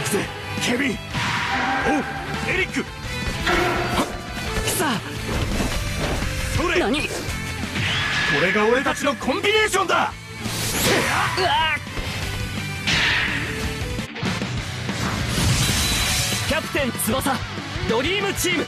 くぜケビン。おエリック。さそれ？何？これが俺たちのコンビネーションだ。うわキャプテン翼ドリームチーム。